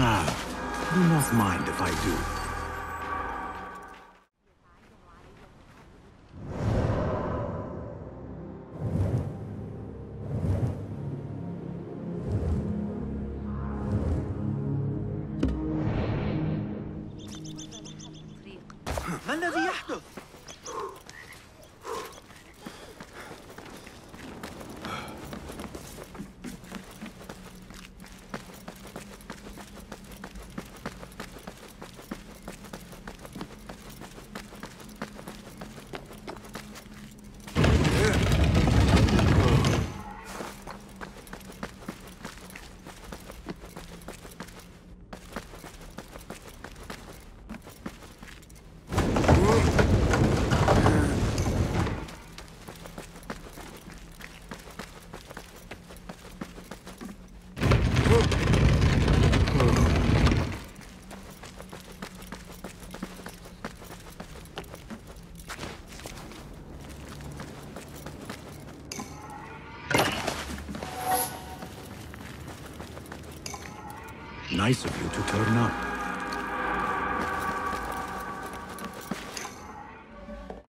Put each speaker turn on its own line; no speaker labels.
Ah, do not mind if I do.
ما الذي يحدث؟
Nice of you to turn up.